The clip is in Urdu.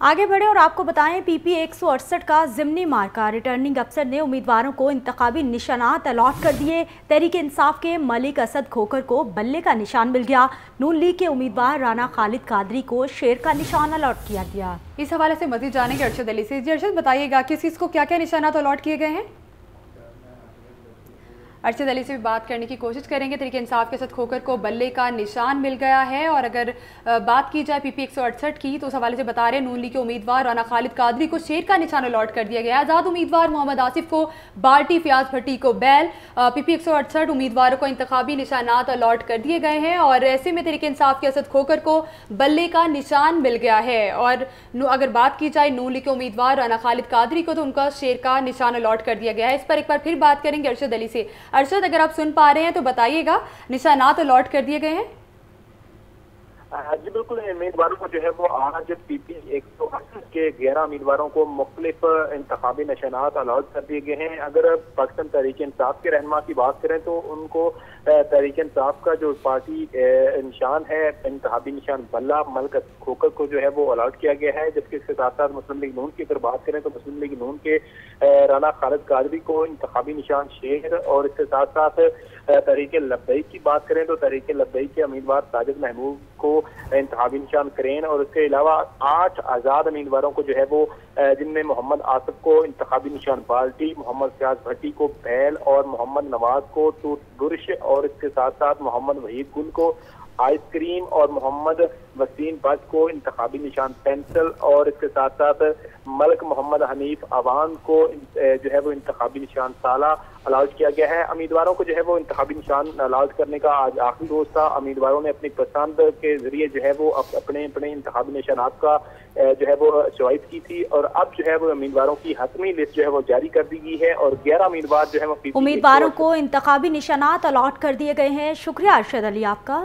آگے بڑھیں اور آپ کو بتائیں پی پی ایک سو اڑسٹھ کا ضمنی مارکا ریٹرننگ افسر نے امیدواروں کو انتخابی نشانات الاٹ کر دیے۔ تحریک انصاف کے ملک اسد کھوکر کو بلے کا نشان مل گیا۔ نون لیگ کے امیدوار رانا خالد قادری کو شیر کا نشان الاٹ کیا گیا۔ اس حوالے سے مزید جانیں گے ارشد علی سے۔ جی ارشد، بتائیے گا کس چیز کو کیا کیا نشانات الاٹ کیے گئے ہیں؟ ارشد علی سے بھی بات کرنے کی کوشش کریں گے۔ طریقے انصاف کے ساتھ کھوکر کو بلے کا نشان مل گیا ہے اور اگر بات کی جائے پی پی ایک سو اڑسٹھ کی تو اس حوالے سے بتا رہے ہیں، نون لیگ کے امیدوار رانا خالد قادری کو شیر کا نشان الاٹ کر دیا گیا۔ آزاد امیدوار محمد آصف کو بارٹی فیاض بھٹی کو بیل۔ پی پی ایک سو اڑسٹھ امیدواروں کو انتخابی نشانات الاٹ کر دیے گئے ہیں اور ایسے میں طریقے انصاف کے اسد کھوکر کو بلے کا نشان مل گیا ہے۔ اور اگر بات کی جائے نون لیگ کے امیدوار رانا خالد قادری کو تو ان کا شیر کا نشان الاٹ کر دیا گیا ہے۔ اس پر ایک بار پھر بات کریں گے ارشد علی سے۔ ارشد، اگر آپ سن پا رہے ہیں تو بتائیے گا، نشانات الاٹ کر دیے گئے ہیں۔ جی بالکل، امیدواروں کو جو ہے وہ آج پی پی ایک سو کے گیارہ امیدواروں کو مختلف انتخابی نشانات الاٹ کر دیے گئے ہیں۔ اگر پاکستان تحریک انصاف کے رہنما کی بات کریں تو ان کو تحریک انصاف کا جو پارٹی نشان ہے، انتخابی نشان بلہ ملک کھوکر کو جو ہے وہ الاٹ کیا گیا ہے۔ جبکہ اس کے ساتھ ساتھ مسلم لیگ نون کی اگر بات کریں تو مسلم لیگ نون کے رانا خالد قادری کو انتخابی نشان شیر اور اس کے ساتھ ساتھ تحریک لبئی کی بات کریں تو تحریک لبئی کے امیدوار ساجد محمود کو انتخابی نشان کرین اور اس کے علاوہ آٹھ آزاد امیدواروں کو جو ہے وہ جن میں محمد آصف کو انتخابی نشان بالٹی محمد فیاض بھٹی کو بیل اور محمد نواز کو ٹوٹ برش اور اس کے ساتھ ساتھ محمد وحید گل کو آئس کریم اور محمد وسیم بج کو انتخابی نشان پینسل اور اس کے ساتھ ساتھ ملک محمد حنیف عوان کو جو ہے وہ انتخابی نشان سالہ الاؤٹ کیا گیا ہے۔ امیدواروں کو جو ہے وہ انتخابی نشان الاؤٹ کرنے کا آج آخری روز تھا۔ امیدواروں نے اپنی پسند کے ذریعے جو ہے وہ اپنے اپنے انتخابی نشانات کا جو ہے وہ چوائس کی تھی اور اب جو ہے وہ امیدواروں کی حتمی لسٹ جو ہے وہ جاری کر دی گئی ہے اور گیارہ امیدوار جو ہے وہ امیدواروں کو انتخابی نشانات الاٹ کر دیے گئے ہیں۔ شکریہ ارشد علی، آپ کا۔